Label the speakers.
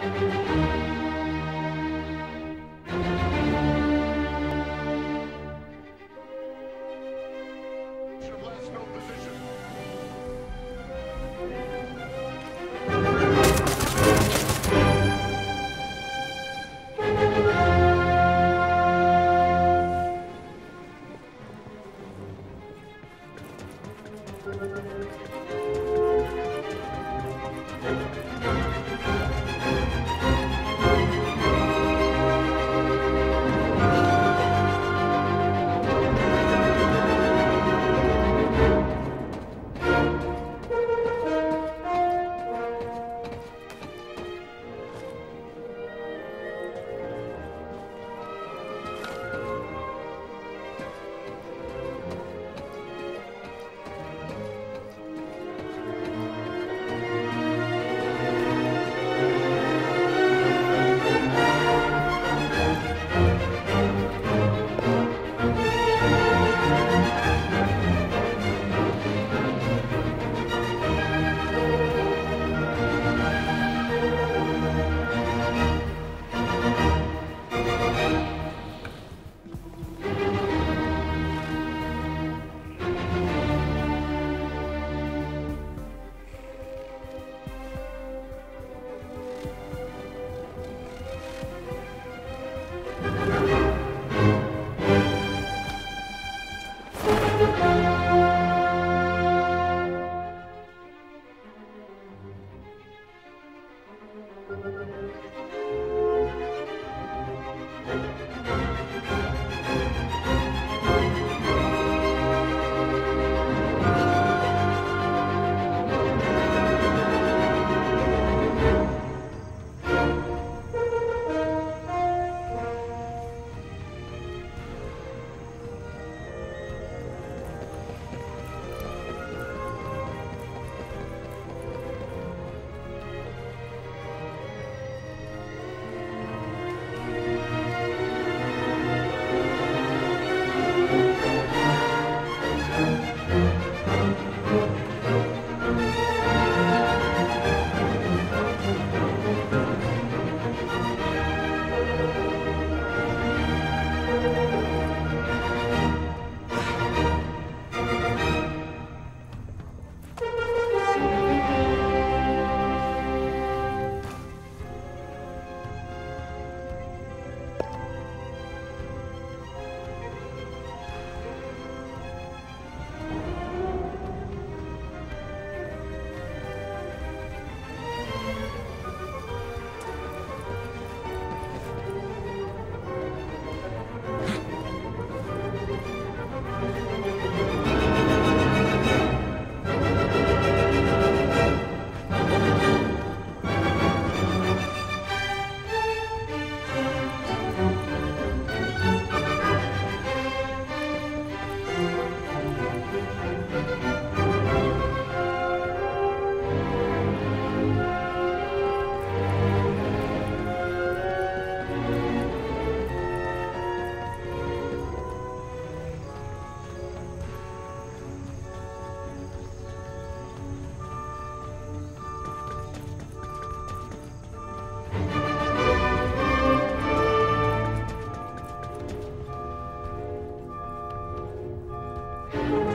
Speaker 1: Last Glasgow position. Thank you.